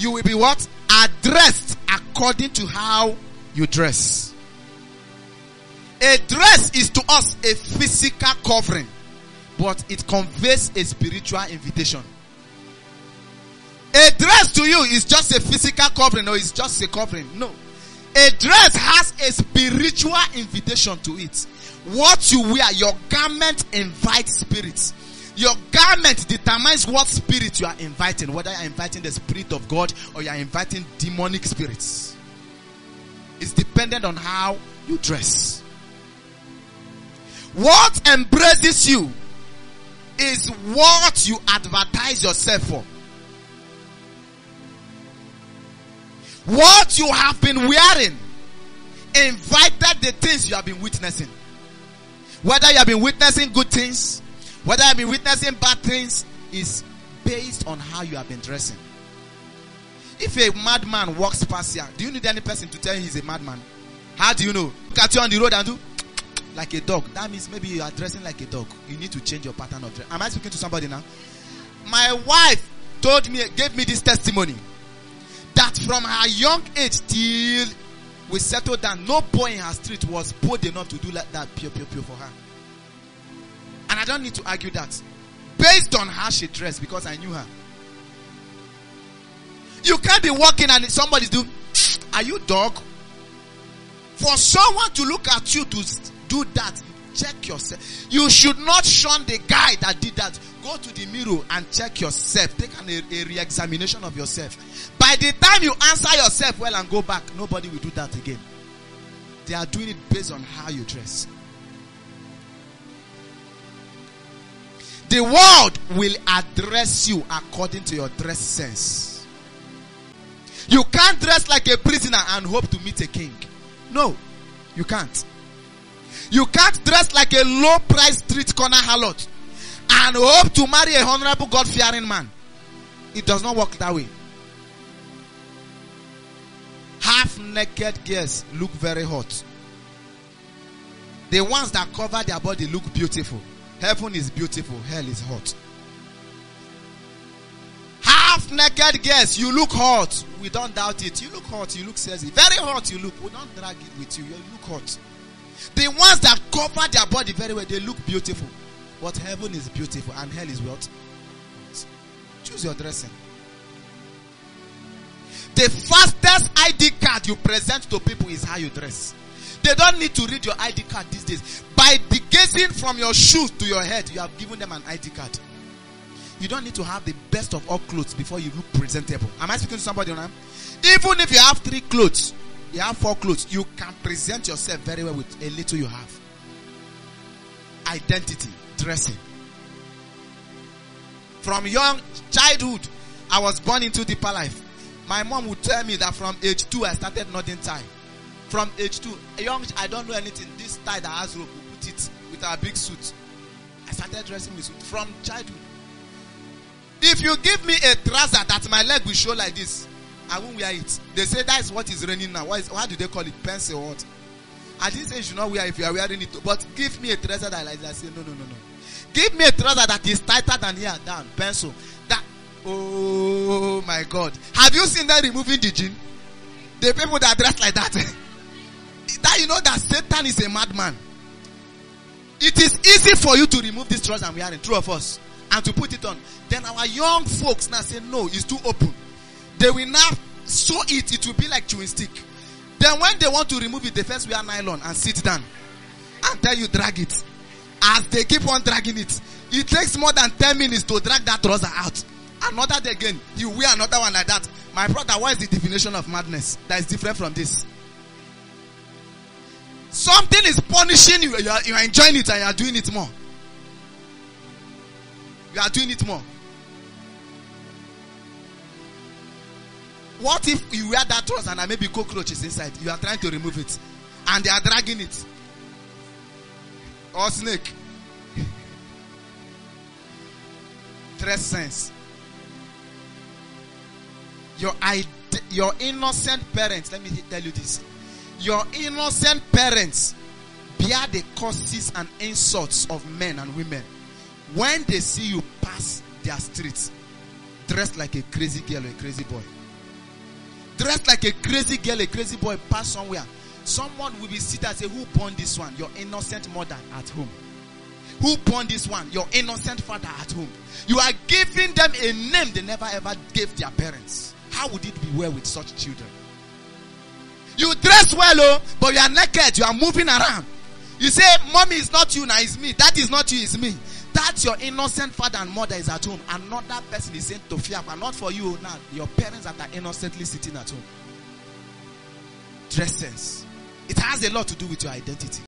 You will be what? Addressed according to how you dress. A dress is to us a physical covering, but it conveys a spiritual invitation. A dress to you is just a physical covering or it's just a covering. No. A dress has a spiritual invitation to it. What you wear, your garment invites spirits. Your garment determines what spirit you are inviting, whether you're inviting the spirit of God or you're inviting demonic spirits. It's dependent on how you dress. What embraces you is what you advertise yourself for. What you have been wearing invited the things you have been witnessing. Whether you have been witnessing good things, whether I've been witnessing bad things, is based on how you have been dressing. If a madman walks past here, do you need any person to tell you he's a madman? How do you know? Look at you on the road and do like a dog. That means maybe you are dressing like a dog. You need to change your pattern of dress. Am I speaking to somebody now? My wife told me, gave me this testimony that from her young age till we settled down, no boy in her street was bold enough to do like that pure, pure, pure for her. And I don't need to argue that. Based on how she dressed, because I knew her. You can't be walking and somebody's doing, are you dog? For someone to look at you to do that, check yourself. You should not shun the guy that did that. Go to the mirror and check yourself. Take an, a, a re-examination of yourself. By the time you answer yourself well and go back, nobody will do that again. They are doing it based on how you dress. The world will address you according to your dress sense. You can't dress like a prisoner and hope to meet a king. No, you can't. You can't dress like a low price street corner harlot and hope to marry a honorable God fearing man. It does not work that way. Half naked girls look very hot. The ones that cover their body look beautiful. Heaven is beautiful, hell is hot. Half naked girls, you look hot. We don't doubt it. You look hot, you look sexy. Very hot, you look. We don't drag it with you. You look hot. The ones that cover their body very well, they look beautiful. But heaven is beautiful and hell is what? Choose your dressing. The fastest ID card you present to people is how you dress. They don't need to read your ID card these days. By the gazing from your shoes to your head, you have given them an ID card. You don't need to have the best of all clothes before you look presentable. Am I speaking to somebody now? Even if you have three clothes, you have four clothes, you can present yourself very well with a little you have. Identity, dressing. From young childhood, I was born into deeper life. My mom would tell me that from age two, I started nodding tie. From age two, young, I don't know anything. This tie that has rope, we put it with our big suit. I started dressing with suit from childhood. If you give me a trouser that my leg will show like this, I won't wear it. They say that is what is reigning now. Why, is, why do they call it pencil or what? I didn't say you should not wear if you are wearing it. But give me a trouser that like. I say no, no, no, no. Give me a trouser that is tighter than here, down, pencil. That, oh my God. Have you seen them removing the jean? The people that dress like that. that you know that Satan is a madman. It is easy for you to remove this trouser I'm wearing, two of us, and to put it on. Then our young folks now say, no, it's too open. They will now sew it, it will be like chewing stick. Then when they want to remove it, they first wear nylon and sit down and tell you drag it. As they keep on dragging it, it takes more than 10 minutes to drag that trouser out. Another day again, you wear another one like that. My brother, what is the definition of madness that is different from this? Something is punishing you, you are, you are enjoying it and you are doing it more. You are doing it more. What if you wear that trouser and I maybe cockroaches inside? You are trying to remove it. And they are dragging it. Or snake. Dress sense. Your, your innocent parents, let me tell you this. Your innocent parents bear the curses and insults of men and women when they see you pass their streets dressed like a crazy girl or a crazy boy. Dressed like a crazy girl, a crazy boy, pass somewhere. Someone will be seated and say, Who born this one? Your innocent mother at home. Who born this one? Your innocent father at home. You are giving them a name they never ever gave their parents. How would it be well with such children? You dress well, oh, but you are naked. You are moving around. You say, Mommy is not you, now it's me. That is not you, it's me. That your innocent father and mother is at home. Another person is saying to fear, but not for you oh, now. Your parents that are innocently sitting at home. Dress sense. It has a lot to do with your identity.